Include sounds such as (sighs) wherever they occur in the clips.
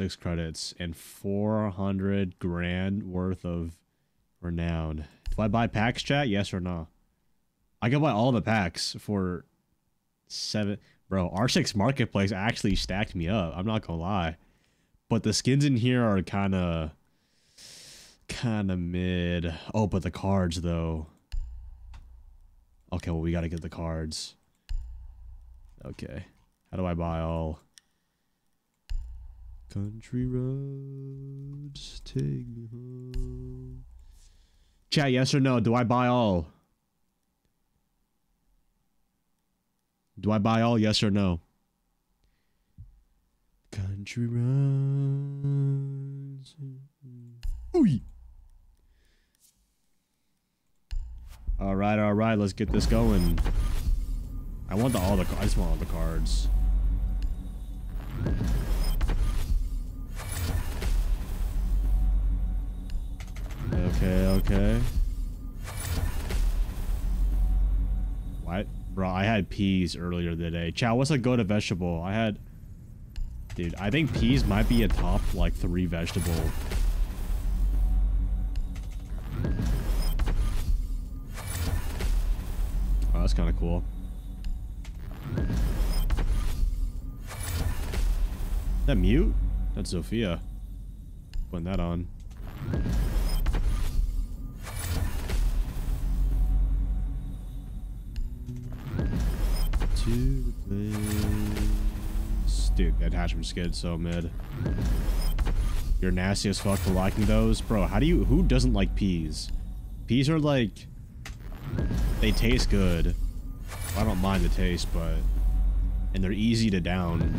six credits and 400 grand worth of renown. Do I buy packs, chat? Yes or no? I can buy all the packs for seven. Bro, R6 Marketplace actually stacked me up. I'm not gonna lie. But the skins in here are kind of, kind of mid. Oh, but the cards though. Okay, well we gotta get the cards. Okay. How do I buy all? Country roads take me home. Chat, yes or no? Do I buy all? Do I buy all? Yes or no? Country roads. Ooh. All right, all right. Let's get this going. I want the all the. I just want all the cards. Okay, okay. What? Bro, I had peas earlier today. Chow, what's a go-to vegetable? I had... Dude, I think peas might be a top, like, three vegetable. Oh, that's kind of cool. That mute? That's Zofia. Putting that on. Attachment skid so mid. You're nasty as fuck for liking those. Bro, how do you... Who doesn't like peas? Peas are like... They taste good. I don't mind the taste, but... And they're easy to down.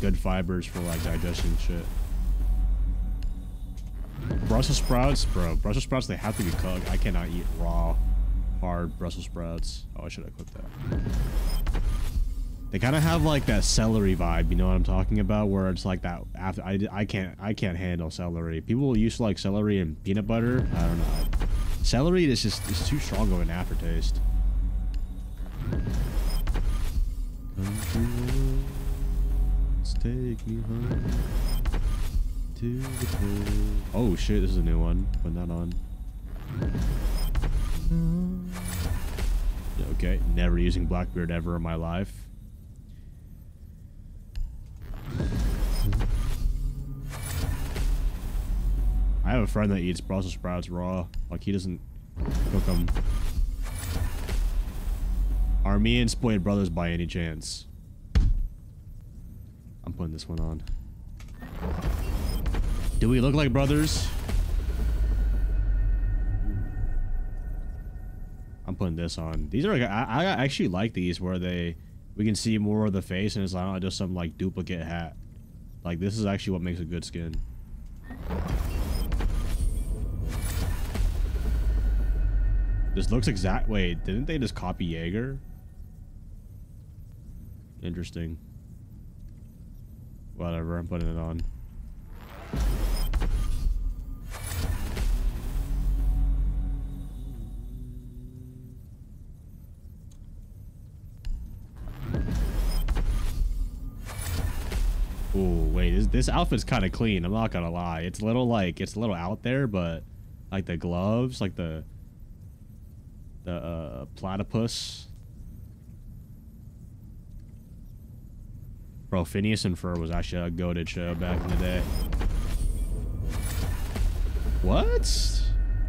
Good fibers for like digestion shit. Brussels sprouts? Bro, Brussels sprouts, they have to be cooked. I cannot eat raw hard Brussels sprouts. Oh, I should have cooked that. They kind of have like that celery vibe, you know what I'm talking about? Where it's like that after I, I can't I can't handle celery. People used to like celery and peanut butter. I don't know. Celery is just it's too strong of an aftertaste. Oh shit, this is a new one. Put that on. Okay, never using Blackbeard ever in my life. Have a friend that eats Brussels sprouts raw. Like, he doesn't cook them. Are me and Splayed brothers by any chance? I'm putting this one on. Do we look like brothers? I'm putting this on. These are, I, I actually like these where they, we can see more of the face and it's not just some like duplicate hat. Like this is actually what makes a good skin. This looks exact. Wait, didn't they just copy Jaeger? Interesting. Whatever, I'm putting it on. Oh wait, this, this outfit's kind of clean. I'm not gonna lie. It's a little like, it's a little out there, but like the gloves, like the, the uh, platypus. Bro, Phineas and Ferb was actually a goaded show back in the day. What?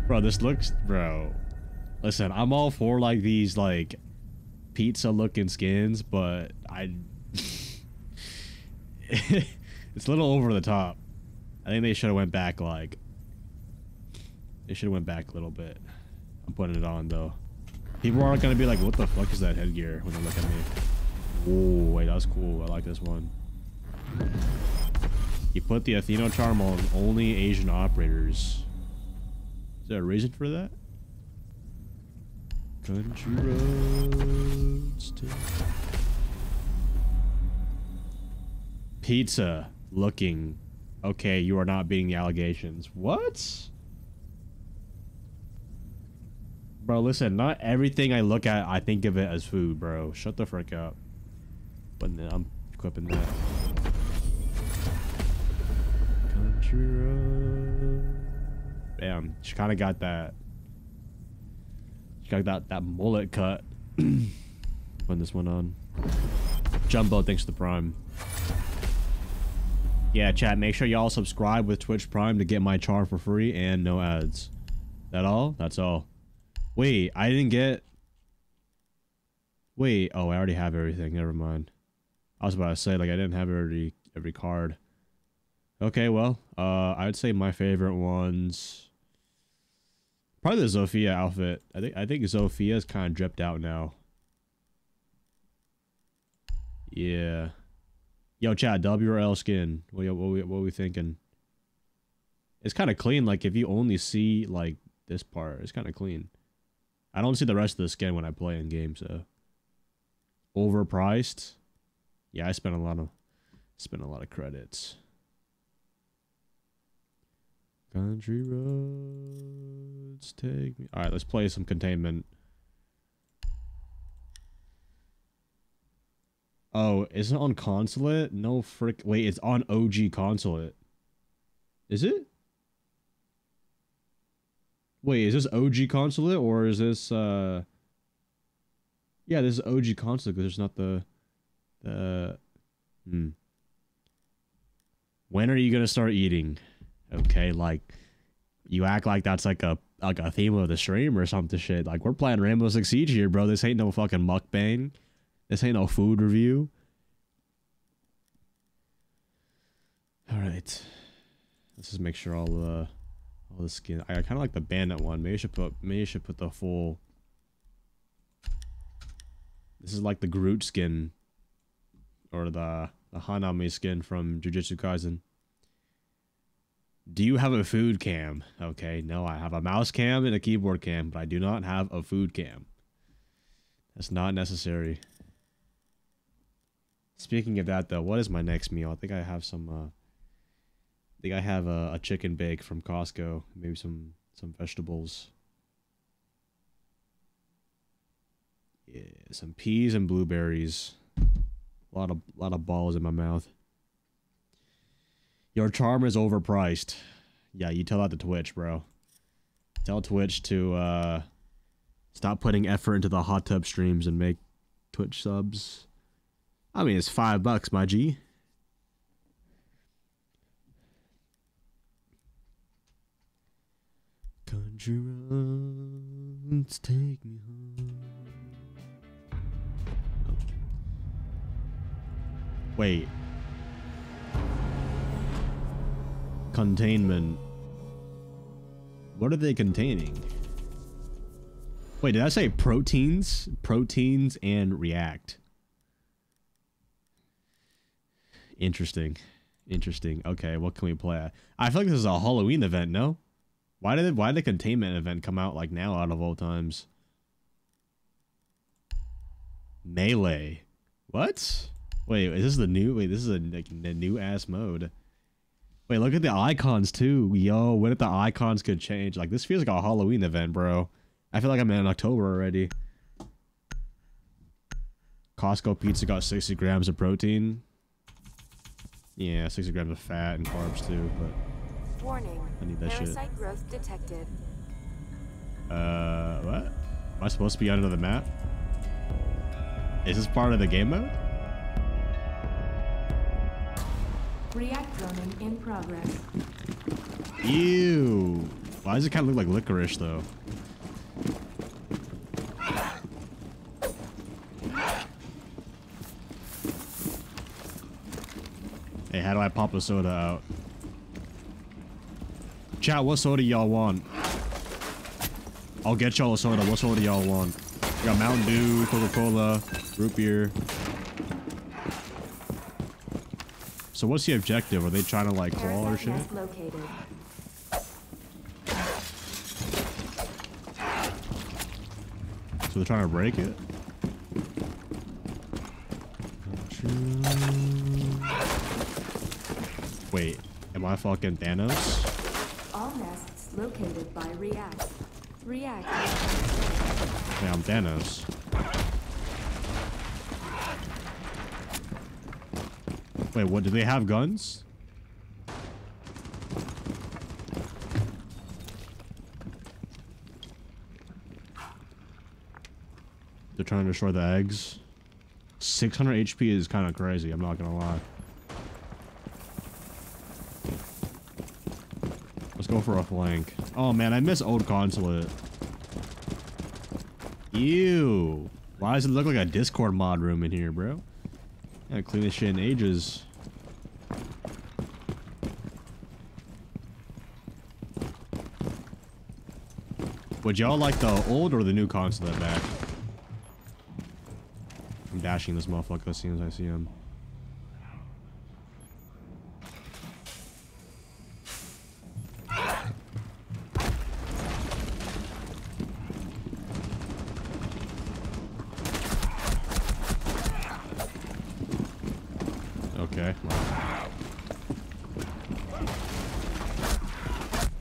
Bro, this looks, bro. Listen, I'm all for like these like pizza looking skins, but I (laughs) it's a little over the top. I think they should have went back like they should have went back a little bit. I'm putting it on though. People aren't gonna be like, what the fuck is that headgear when they look at me. Oh wait, that's cool. I like this one. You put the Athieno charm on only Asian operators. Is there a reason for that? Country roads to Pizza looking. Okay, you are not beating the allegations. What? Bro, listen, not everything I look at, I think of it as food, bro. Shut the frick up. But then I'm equipping that. Country road. Damn, she kind of got that. She got that that mullet cut. (clears throat) when this went on. Jumbo, thanks to the Prime. Yeah, chat, make sure y'all subscribe with Twitch Prime to get my char for free and no ads. That all? That's all. Wait, I didn't get... Wait, oh, I already have everything. Never mind. I was about to say, like, I didn't have every, every card. Okay, well, uh, I'd say my favorite ones... Probably the Zofia outfit. I think I think Zofia's kind of dripped out now. Yeah. Yo, chat, W or L skin? What, what, what, what we thinking? It's kind of clean. Like, if you only see, like, this part, it's kind of clean. I don't see the rest of the skin when I play in game, so. Uh, overpriced? Yeah, I spent a lot of, spent a lot of credits. Country roads take me. All right, let's play some containment. Oh, is it on consulate? No frick. Wait, it's on OG consulate. Is it? Wait, is this OG consulate or is this uh Yeah, this is OG consulate because there's not the the hmm. When are you gonna start eating? Okay, like you act like that's like a like a theme of the stream or something shit. Like we're playing Rainbow Six Siege here, bro. This ain't no fucking mukbang. This ain't no food review. All right. Let's just make sure all the the skin. I, I kind of like the bandit one. Maybe I should put maybe I should put the full. This is like the Groot skin, or the the Hanami skin from Jujutsu Kaisen. Do you have a food cam? Okay, no, I have a mouse cam and a keyboard cam, but I do not have a food cam. That's not necessary. Speaking of that, though, what is my next meal? I think I have some. Uh, think I have a, a chicken bake from Costco. Maybe some some vegetables. Yeah, some peas and blueberries. A lot of lot of balls in my mouth. Your charm is overpriced. Yeah, you tell that to Twitch, bro. Tell Twitch to uh, stop putting effort into the hot tub streams and make Twitch subs. I mean, it's five bucks, my G. Take me home. Wait. Containment. What are they containing? Wait, did I say proteins? Proteins and react. Interesting. Interesting. Okay, what can we play? I feel like this is a Halloween event, no? Why did why did the containment event come out like now out of all times? Melee. What? Wait, is this the new wait, this is a like new ass mode. Wait, look at the icons too. Yo, what if the icons could change? Like this feels like a Halloween event, bro. I feel like I'm in October already. Costco pizza got 60 grams of protein. Yeah, 60 grams of fat and carbs too, but Warning. I need that Parasite shit. growth detected. Uh, what? Am I supposed to be under the map? Is this part of the game mode? React droning in progress. Ew. Why does it kind of look like licorice though? Hey, how do I pop a soda out? Chat, what soda y'all want? I'll get y'all a soda. What soda y'all want? We got Mountain Dew, Coca-Cola, root beer. So what's the objective? Are they trying to like claw or shit? located. So they're trying to break it? Wait, am I fucking Thanos? located by React. React. Damn, Thanos. Wait, what? Do they have guns? They're trying to destroy the eggs. 600 HP is kind of crazy, I'm not gonna lie. Go for a flank. Oh man, I miss old consulate. Ew. Why does it look like a Discord mod room in here, bro? Haven't cleaned this shit in ages. Would y'all like the old or the new consulate back? I'm dashing this motherfucker as soon as I see him. Okay.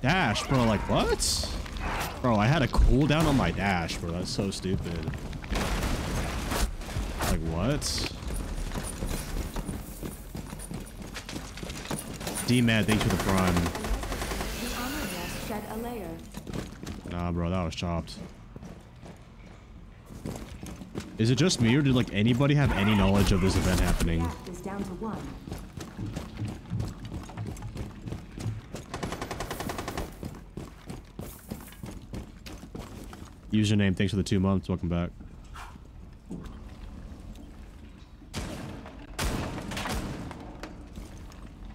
Dash, bro, like what? Bro, I had a cooldown on my dash, bro. That's so stupid. Like what? D-Mad, thanks for the prime. Nah, bro, that was chopped. Is it just me, or did like anybody have any knowledge of this event happening? Username, thanks for the two months. Welcome back.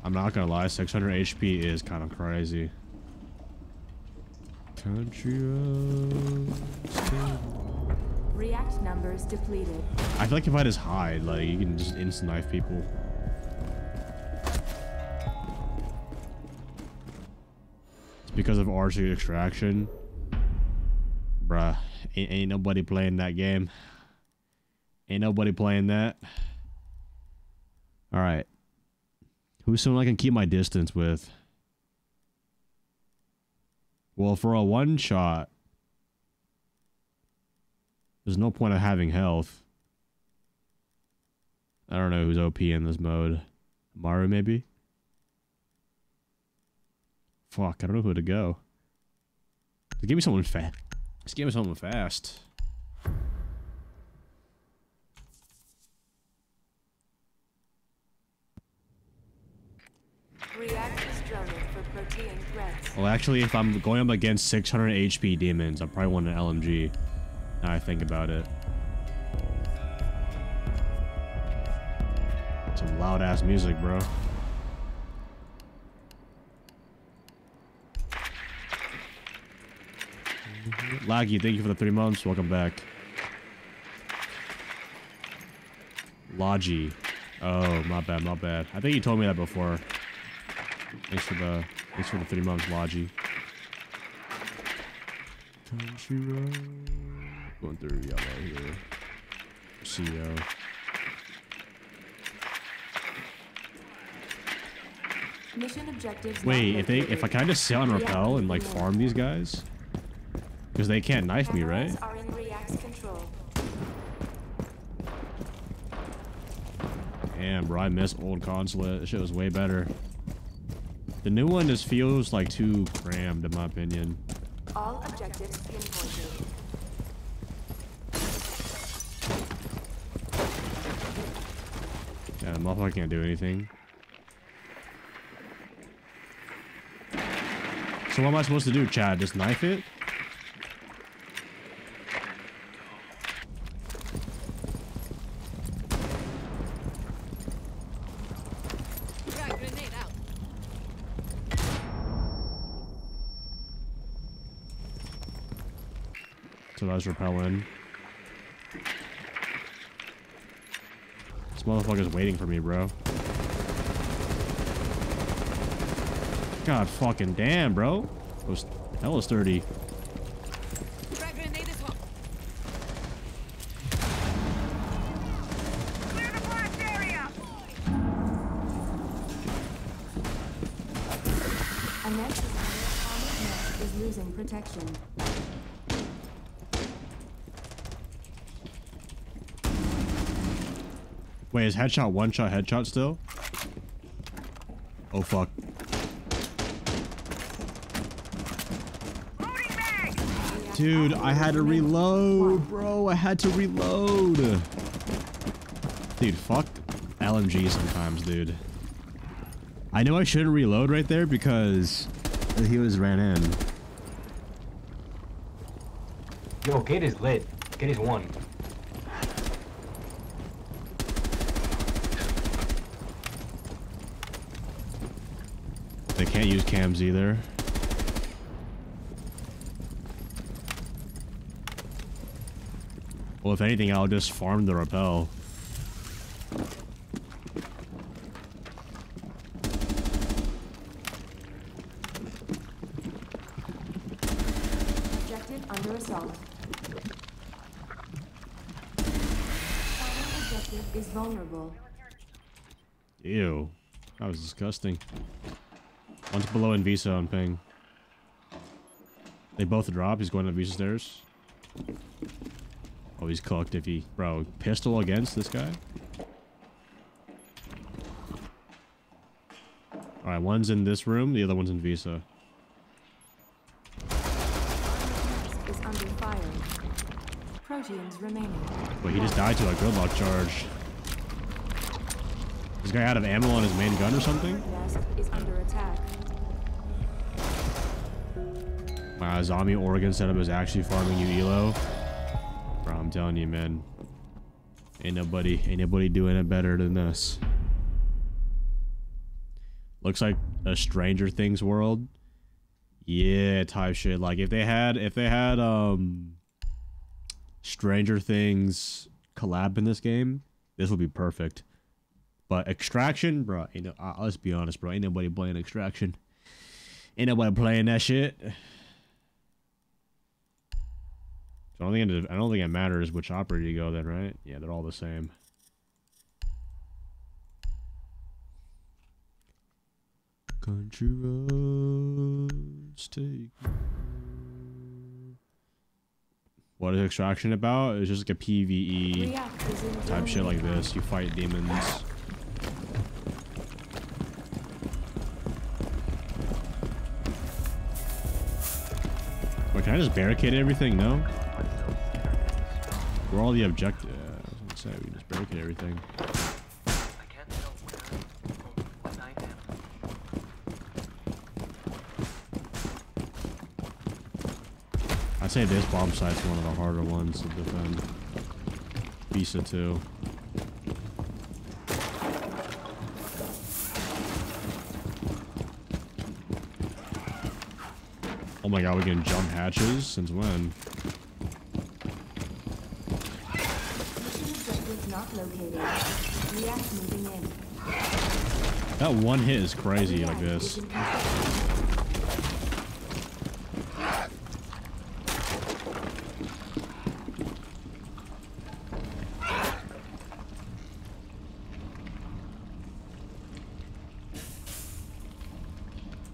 I'm not gonna lie, 600 HP is kind of crazy. Country React numbers depleted. I feel like if I just hide, like, you can just instant knife people. It's because of R6 extraction. Bruh, ain't, ain't nobody playing that game. Ain't nobody playing that. Alright. Who's someone I can keep my distance with? Well, for a one shot, there's no point of having health. I don't know who's OP in this mode. Maru, maybe? Fuck, I don't know who to go. Give me someone fast. Just game is someone fast. React is droning for protean threats. Well, actually, if I'm going up against 600 HP demons, I probably want an LMG. Now I think about it. Some loud ass music, bro. Laggy, thank you for the three months. Welcome back. Logi. Oh, my bad, my bad. I think you told me that before. Thanks for the thanks for the three months, Logi. Country road. Going through yellow here. CO. Mission objectives. Wait, if they if I kind of sit on rappel and like farm these guys, because they can't knife me, right? Cameras Are in React's control. Damn, bro, I miss old consulate. This shit was way better. The new one just feels like too crammed, in my opinion. All objectives pinpointed. Yeah, the motherfucker can't do anything. So what am I supposed to do, Chad? Just knife it? So that's repelling. This motherfucker's waiting for me, bro. God fucking damn, bro. That was hella sturdy. Is headshot one shot headshot still? Oh fuck. Dude, I had to reload, bro. I had to reload. Dude, fuck LMG sometimes, dude. I know I shouldn't reload right there because he was ran in. Yo, gate is lit. Gate is one. They can't use cams either. Well, if anything, I'll just farm the rappel. Objective under assault. Final objective is vulnerable. Ew. That was disgusting. One's below in Visa on ping. They both drop. He's going up Visa stairs. Oh, he's cooked if he... Bro, pistol against this guy? Alright, one's in this room. The other one's in Visa. Mask is under fire. Proteins remaining. But he just died to a good luck charge. This guy out of ammo on his main gun or something? Nest is under attack. My zombie Oregon setup is actually farming you elo. Bro, I'm telling you, man. Ain't nobody, ain't nobody doing it better than this. Looks like a Stranger Things world. Yeah, type shit. Like if they had, if they had, um, Stranger Things collab in this game, this would be perfect. But Extraction, bro, you know, uh, let's be honest, bro. Ain't nobody playing Extraction. Ain't nobody playing that shit. So I don't think it, I don't think it matters which operator you go then, right? Yeah, they're all the same. Country roads take. What is extraction about? It's just like a PVE React is in type shit like this. You fight demons. Can I just barricade everything? No? Where all the objective? I uh, was gonna say we just barricade everything. I say this bomb site's one of the harder ones to defend. Visa too. Oh my god, we can jump hatches? Since when? That one hit is crazy like this. is in control.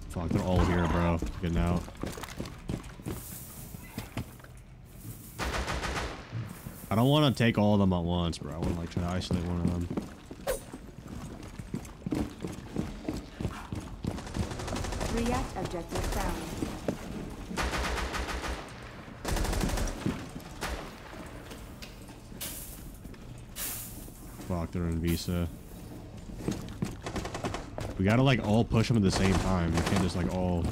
Fuck, they're all here, bro. Getting out. I don't want to take all of them at once, bro. I want to like try to isolate one of them. React objective found. Fuck, they're in Visa. We gotta like all push them at the same time. We can't just like all.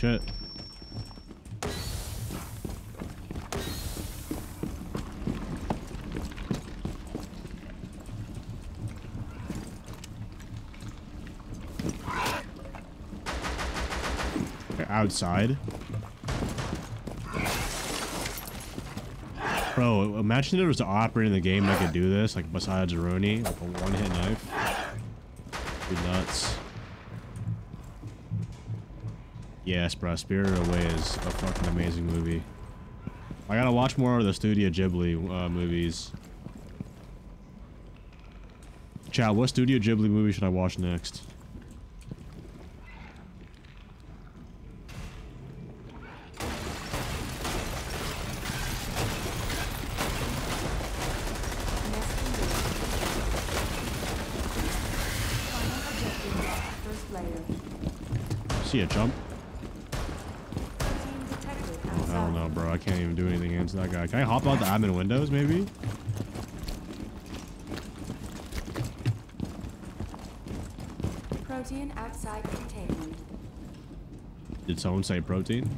Shit. They're outside. Bro, imagine there was an operator in the game that could do this, like besides Rooney, like a one-hit knife. Be nuts. Yes, bro. Away is a fucking amazing movie. I gotta watch more of the Studio Ghibli uh, movies. Chad, what Studio Ghibli movie should I watch next? See a jump. Can I hop out the admin windows, maybe? Protein outside containment. Did someone say protein?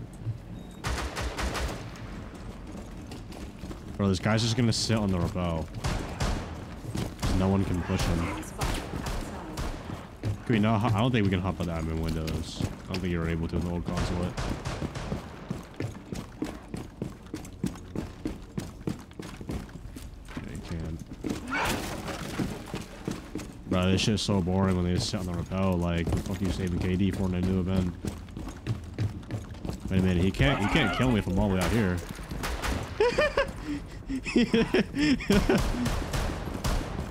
Bro, this guy's just gonna sit on the rappel. No one can push him. Can we not? I don't think we can hop out the admin windows. I don't think you were able to in the old consulate. Yeah, you can. Bro, this shit's so boring when they just sit on the rappel. Like, the fuck you saving KD for in a new event? Wait a minute, he can't. He can't kill me if I'm all the way out here.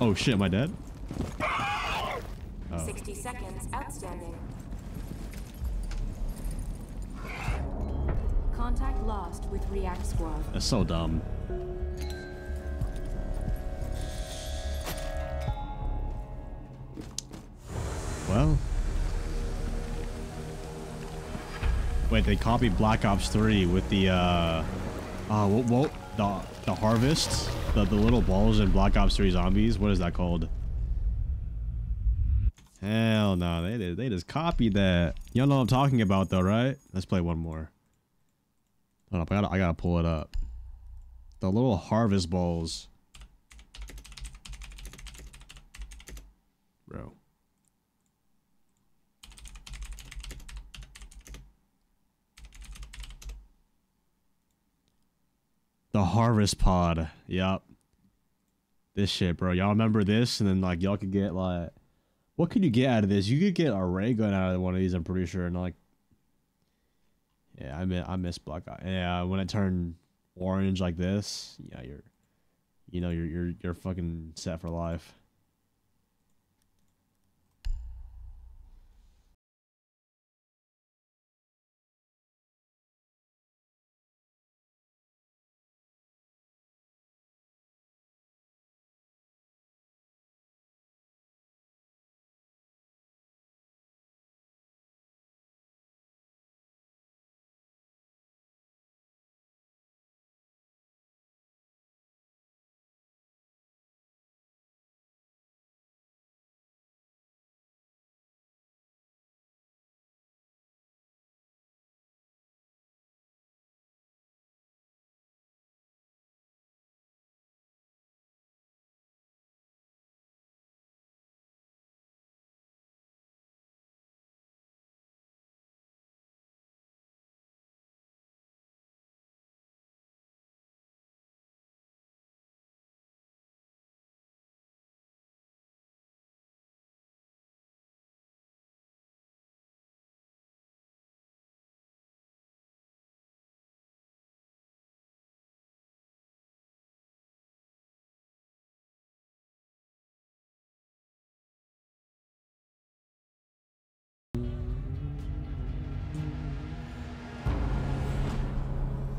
(laughs) oh shit, am I dead? Oh. 60 seconds outstanding. Contact lost with React Squad. That's so dumb. Wait, they copied Black Ops 3 with the, uh... Uh, what, what, the, the harvest? The, the little balls in Black Ops 3 zombies? What is that called? Hell no, they, they, they just copied that. Y'all know what I'm talking about though, right? Let's play one more. Hold up, I gotta, I gotta pull it up. The little harvest balls. Bro. Harvest pod. Yup. This shit, bro. Y'all remember this? And then, like, y'all could get, like... What could you get out of this? You could get a ray gun out of one of these, I'm pretty sure. And, like... Yeah, I mean I miss Black. Yeah, when it turned orange like this, yeah, you're... You know, you're, you're, you're fucking set for life.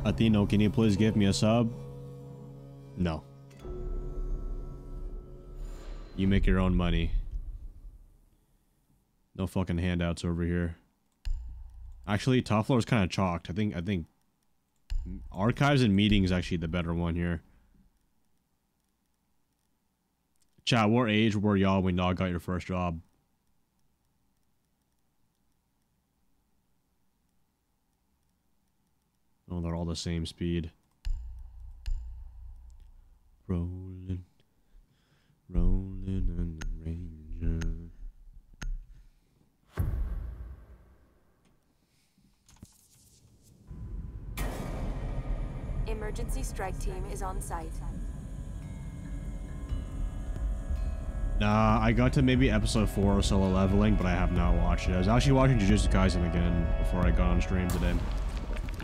Athieno, can you please give me a sub? No. You make your own money. No fucking handouts over here. Actually, top floor is kind of chalked. I think I think archives and meetings actually the better one here. Chat, what age were y'all when y'all got your first job? Oh, they're all the same speed. Rolling, rolling in the ranger. Emergency strike team is on site. Nah, I got to maybe episode 4 of solo leveling, but I have not watched it. I was actually watching Jujutsu Kaisen again before I got on stream today.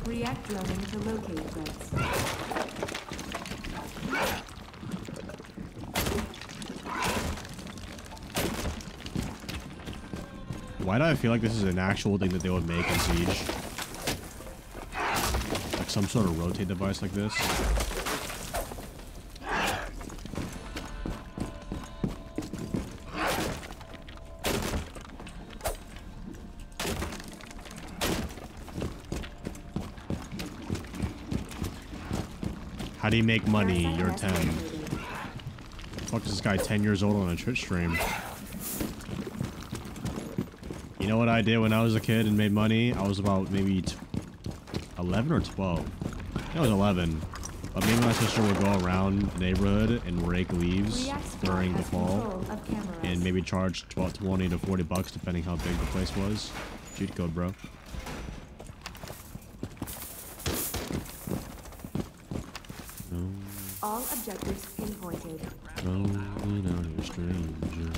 React droning to locate threats. Why do I feel like this is an actual thing that they would make in Siege? Like some sort of rotate device like this? How do you make money? You're 10. Fuck is this guy 10 years old on a Twitch stream? You know what I did when I was a kid and made money? I was about maybe t 11 or 12. I was 11. But me and my sister would go around the neighborhood and rake leaves during the fall and maybe charge 12, 20 to 40 bucks depending how big the place was. Cheat code, bro. No, Pinpointed. rolling out stranger.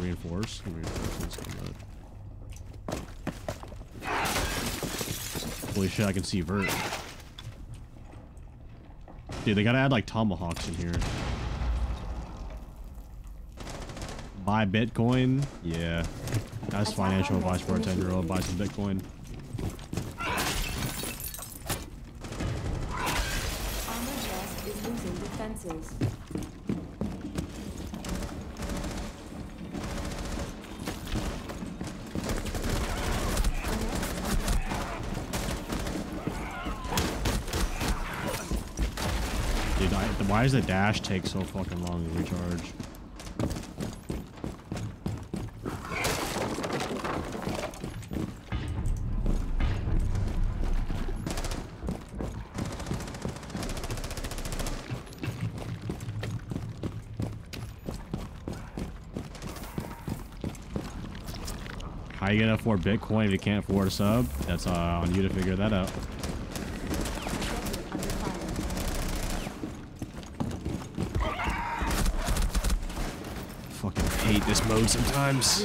Reinforce? Reinforcements come up. Holy shit, I can see vert. Dude, they gotta add like tomahawks in here. Buy Bitcoin? Yeah. That's financial advice for a 10 year old. Buy some Bitcoin. Armor chest is losing defenses. Dude, I, why does the dash take so fucking long to recharge? How you gonna afford Bitcoin if you can't afford a sub? That's uh, on you to figure that out. Objective under fire. Fucking hate this mode sometimes.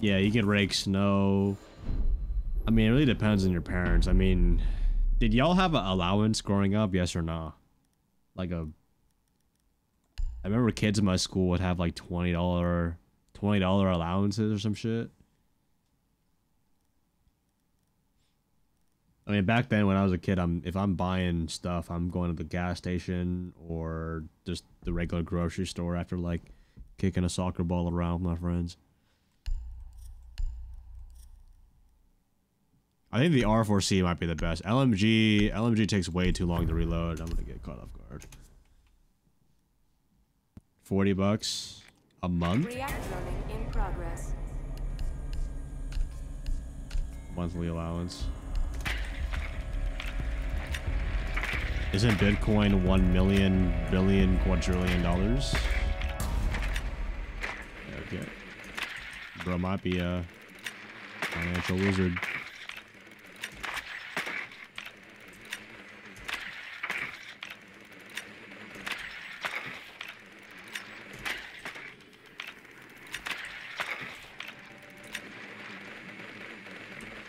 Yeah, you can rake snow. I mean, it really depends on your parents. I mean, did y'all have an allowance growing up? Yes or no? Like a. I remember kids in my school would have like twenty dollar, twenty dollar allowances or some shit. I mean, back then when I was a kid, I'm if I'm buying stuff, I'm going to the gas station or just the regular grocery store after like kicking a soccer ball around with my friends. I think the R4C might be the best. LMG LMG takes way too long to reload. I'm gonna get caught off guard. Forty bucks a month, monthly allowance. Isn't Bitcoin one million billion quadrillion dollars? Okay, bro might be a financial wizard.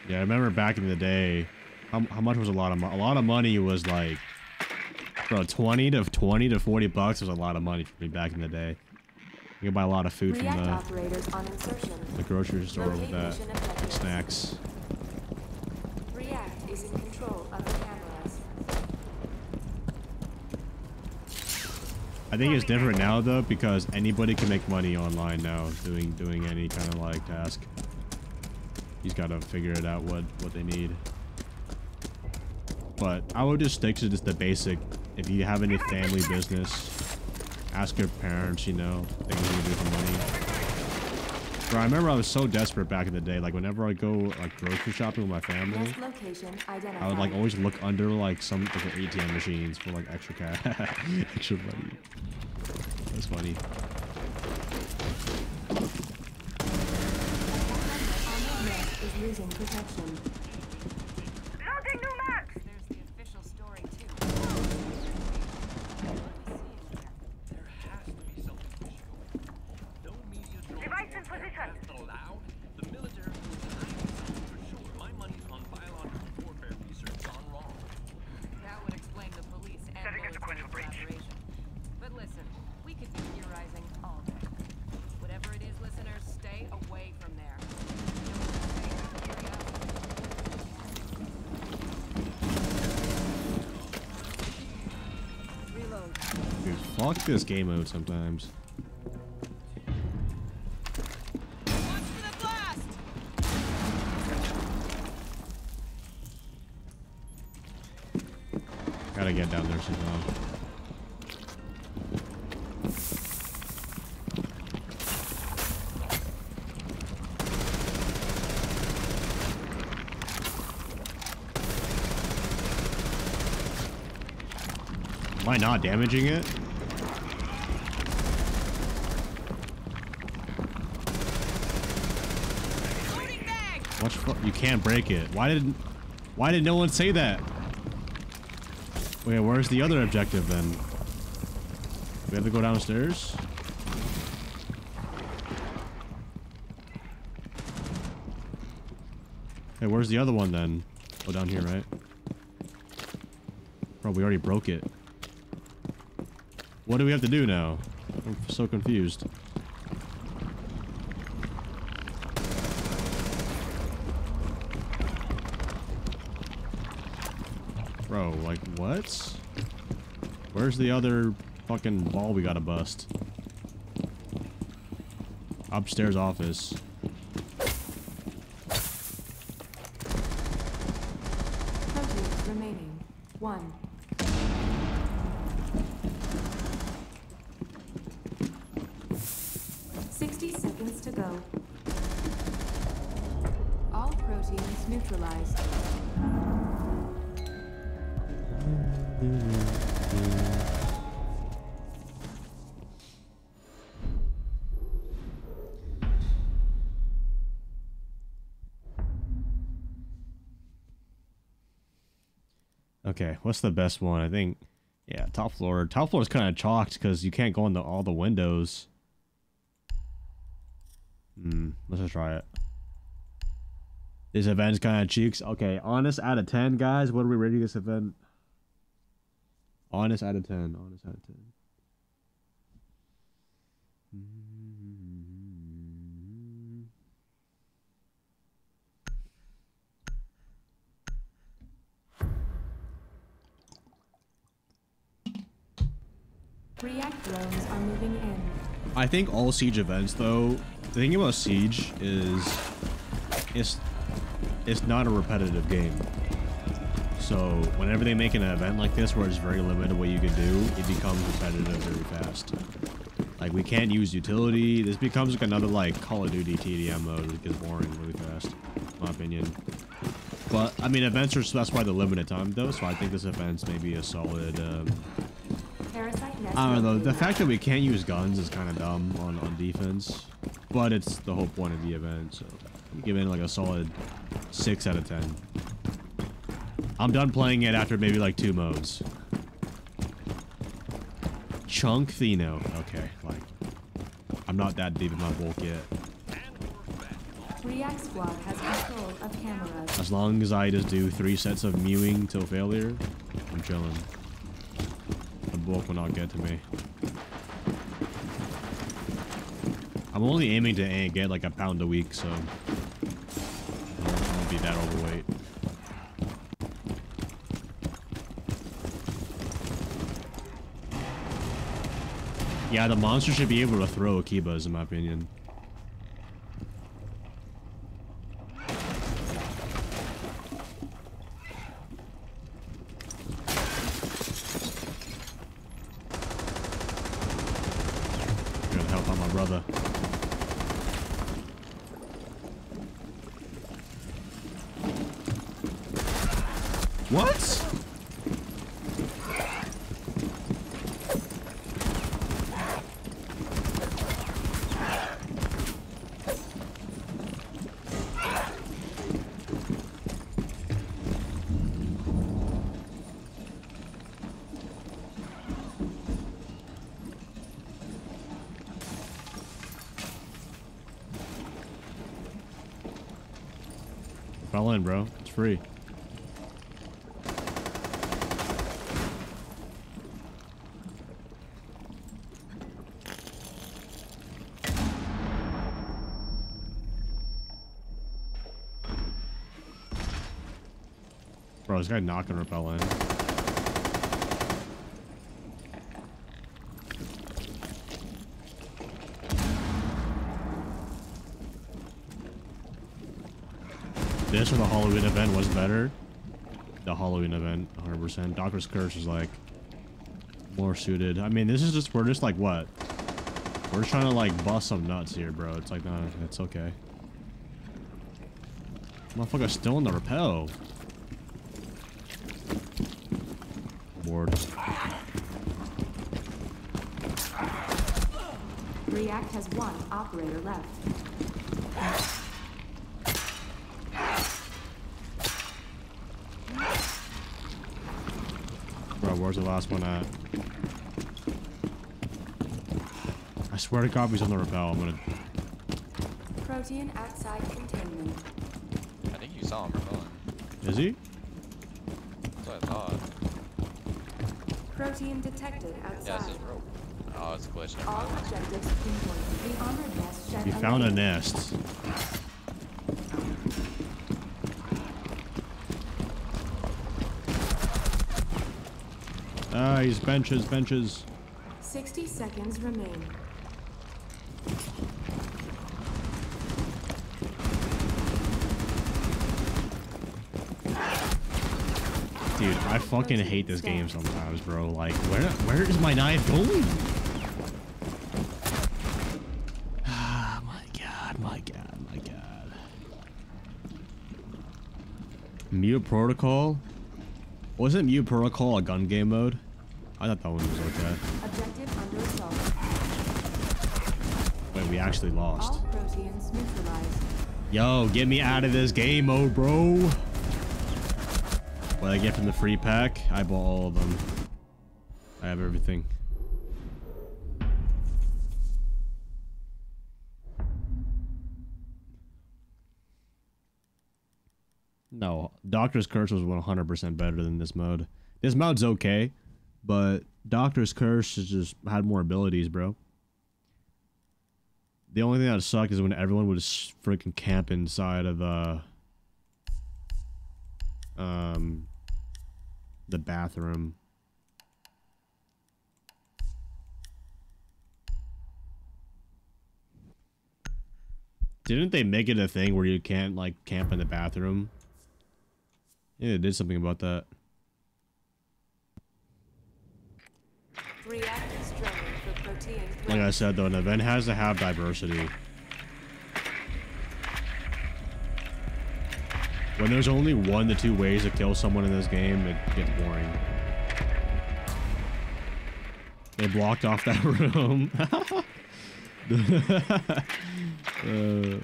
Yeah, I remember back in the day, how, how much was a lot of money? A lot of money was like, bro, 20 to 20 to 40 bucks was a lot of money for me back in the day. You can buy a lot of food from the, operators on insertion. the grocery store with that. Snacks. React is in control of the cameras. I think it's different now though because anybody can make money online now doing doing any kind of like task. He's got to figure it out what what they need. But I would just stick to just the basic. If you have any family business, ask your parents. You know things you can do for money. Bro, I remember I was so desperate back in the day. Like whenever I go like grocery shopping with my family, Nest location identified. I would like always look under like some different ATM machines for like extra cash, (laughs) extra money. That's funny. Is losing protection. This game mode sometimes. Gotta get down there somehow. Am I not damaging it? Watch you can't break it. Why did why did no one say that? Wait, where's the other objective then? We have to go downstairs? Hey, where's the other one then? Oh, down here, right? Bro, we already broke it. What do we have to do now? I'm so confused. Bro, like, what? Where's the other fucking ball we gotta bust? Upstairs office. Okay, what's the best one? I think, yeah, top floor. Top floor is kind of chalked because you can't go into all the windows. Hmm, let's just try it. This event's kind of cheeks. Okay, honest out of 10, guys. What are we rating this event? Honest out of 10. Honest out of 10. React drones are moving in. I think all siege events, though, the thing about siege is, it's, it's not a repetitive game. So whenever they make an event like this, where it's very limited what you can do, it becomes repetitive very fast. Like we can't use utility. This becomes like another like Call of Duty TDM mode. It gets boring really fast, in my opinion. But I mean, events are specified the limited time though, so I think this event's maybe a solid. Um. I don't know. The fact that we can't use guns is kind of dumb on, on defense, but it's the whole point of the event. So I'm giving it like a solid six out of ten. I'm done playing it after maybe like two modes. Chunk Theno. Okay, like I'm not that deep in my bulk yet. React squad has control of cameras. As long as I just do three sets of mewing till failure, I'm chilling. Bulk will not get to me. I'm only aiming to get like a pound a week, so I won't be that overweight. Yeah, the monster should be able to throw Akibas, in my opinion. Gotta help out my brother. What? Fell in, bro. It's free. Bro, this guy gonna repel in. Or the Halloween event was better, the Halloween event, 100%. Doktor's Curse is like more suited. I mean, this is just we're just like what? We're trying to like bust some nuts here, bro. It's like, no, it's okay. Motherfucker's still in the rappel. Bored. React has one operator left. Where's the last one at? I swear to God, he's on the rappel. I'm gonna. Protean outside containment. I think you saw him rebelling. Is he? That's what I thought. Protean detected Yeah, it's outside. his rope. Oh, it's glitched. Never All objectives pinpoint. The armored nest shed He found a nest. Benches, benches. 60 seconds remain. Dude, I fucking hate this game sometimes, bro. Like, where where is my knife going? Ah, (sighs) my god, my god, my god. Mute Protocol? Wasn't Mute Protocol a gun game mode? I thought that one was okay. Objective under assault. Wait, we actually lost. All proteans neutralized. Yo, get me out of this game mode, bro. What I get from the free pack? I bought all of them. I have everything. No, Doktor's Curse was 100% better than this mode. This mode's okay, but Doktor's Curse has just had more abilities, bro. The only thing that sucked is when everyone would just freaking camp inside of the um the bathroom. Didn't they make it a thing where you can't like camp in the bathroom? Yeah, they did something about that. React is drone for protean Like I said though, an event has to have diversity. When there's only one to two ways to kill someone in this game, it gets boring. They blocked off that (laughs) room. Uh,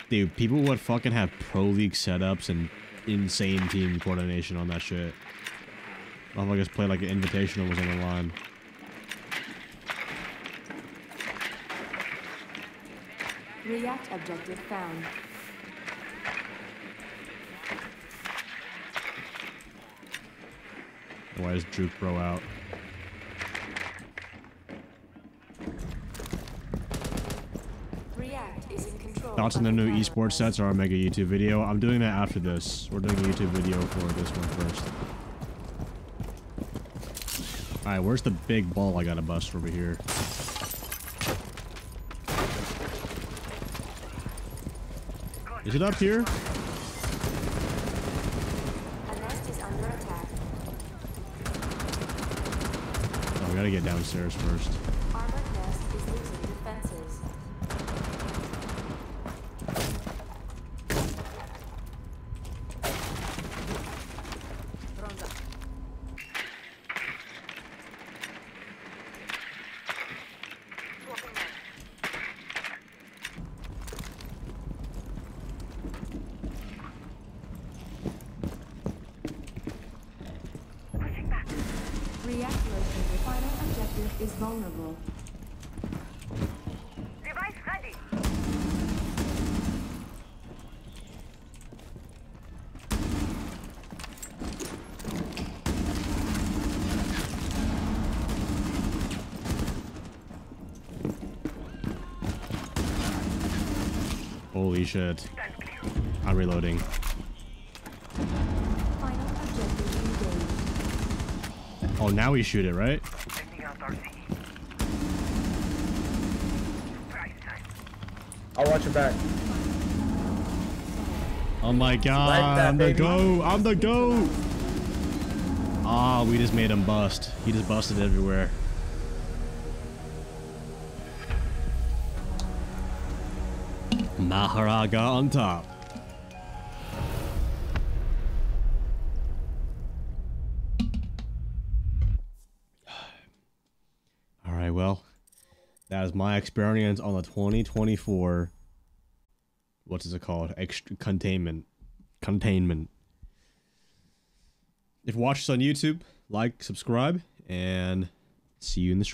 (laughs) dude, people would fucking have pro league setups and insane team coordination on that shit. Motherfuckers play like an invitational was on the line. React objective found. Why is Juke Bro out? React is in control. Thoughts on the new esports sets or our mega YouTube video? I'm doing that after this. We're doing a YouTube video for this one first. Alright, where's the big ball I gotta bust over here? Is it up here? A nest is under attack. Oh, we gotta get downstairs first. Armored nest is losing defenses. Drones up. Swapping mag. Pushing back. React located. Final objective is vulnerable. Device ready. Holy shit. I'm reloading. Final objective engaged. Oh, now we shoot it, right? Taking out RC. Surprise time. I'll watch your back. Oh my god, that, I'm the baby. go. I'm the go. Ah, we just made him bust. He just busted everywhere. Maharaga on top. Is my experience on the 2024. What is it called? Extra containment. Containment. If you watch this on YouTube, like, subscribe, and see you in the stream.